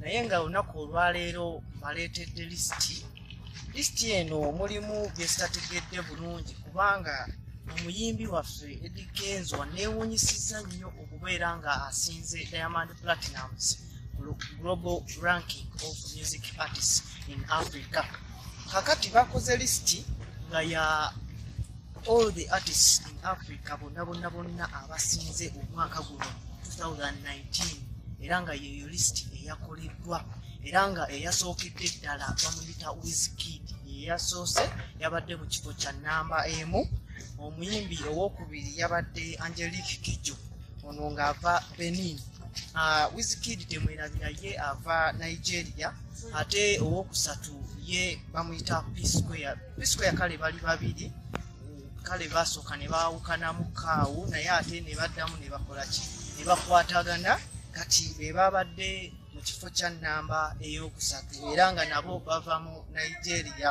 naye nga olunaku olwaleero baleetedde lisiti lisiti eno mulimu byesitategedde bulungi kubanga omuyimbi waffe edi kenzo neewunyisiza nnyo okubeera nga asinze diamond platinums global ranking of music artists in africa. Kakati bakoze lisiti nga ya all the artists in africa bonna bonna bonna abasinze omwaka guno 2019 era nga yeyo lisiti eyakoleddwa era nga eyasookedde ddala bamuyita wizkid. Yeyasoose yabadde mu kifo kya namba emu omuyimbi owokubiri yabadde angelique kijo ono ng'ava benin. Uh, wizkid temwerabira ye ava nigeria ate owokusatu ye bamuyita psquare psquare kale bali babiri kale basooka ne baawukanamu kaawu naye ate ne baddamu ne bakolaki ne bakwatagana kati be babadde mu kifo kya namba eyokusatu era nga nabo bava mu nigeria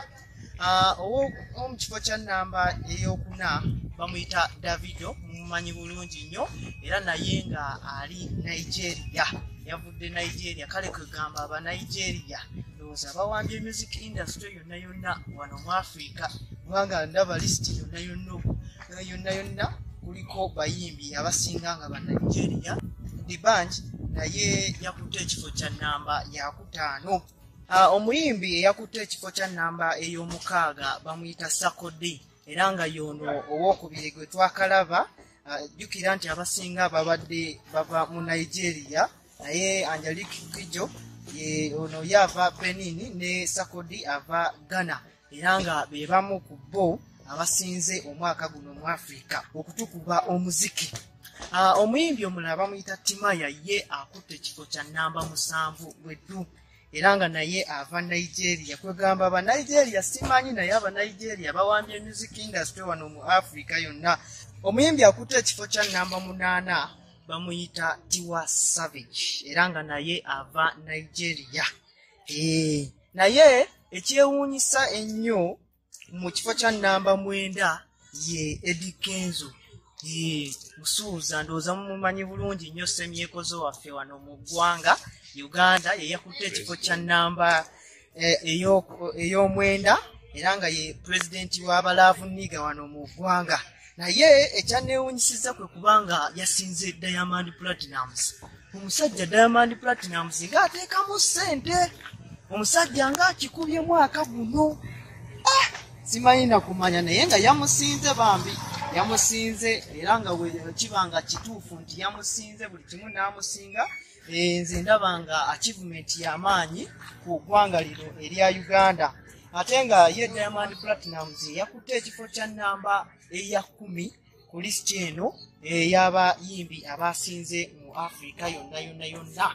omu kifo kya namba eyokuna bamuyita davido mumumanyi bulungi nnyo era naye nga ali nigeria. Yavudde nigeria kale kwegamba aba nigeria. Ndowooza bawambye music industry yonna yonna wano mu africa. Kubanga ndaba lisiti yonna yonna yonna yonna kuliko bayimbi abasinga nga ba nigeria. Dibang naye yakutte ekifo kya namba yakutaano. Omuyimbi eyakutte ekifo kya namba ey'omukaaga bamuyita sakodi era nga yono owokubiri gwe twakalaba jjukira nti abasinga babadde bava mu nigeria. Naye angelique kijo ono ye ava benin ne sakodi ava ghana. Era nga be bamu ku bo abasinze omwaka guno mu africa okutukuba omuziki omuyimbi omulala bamuyita timaya ye akutte ekifo kya namba musanvu bweddu era nga naye ava nigeria. Kwegamba abanigeria simanyi naye abanigeria bawambye music industry wano mu africa yonna. Omuyimbi akutte ekifo kya namba munaana bamuyita tiwa savage. Era nga naye ava nigeria. E, naye ekyewuunyisa ennyo mu kifo kya namba mwenda ye edi musuuza ndowooza mumumanyi bulungi nnyo semyekozo waffe wano mu ggwanga uganda yeyakutte ekifo kya namba ey'omwenda era nga ye pulezidenti w'abalaavu niga wano mu ggwanga. Naye ekyanewunyisiza kwe kubanga yasinze diamond platinums omusajja diamond platinums ng'ateekamu ssente omusajja ng'akikubye mwaka guno simanyi nakumanya naye nga yamusinze bambi yamusinze era nga kiba nga kituufu nti yamusinze buli kimu n'amusinga. Nze ndaba nga achievement y'amaanyi ku ggwanga lino erya uganda. Ate nga ye diamond platinums yakutte ekifo kya namba eya kumi ku lisiti eno ey'abayimbi abasinze mu africa yonna yonna yonna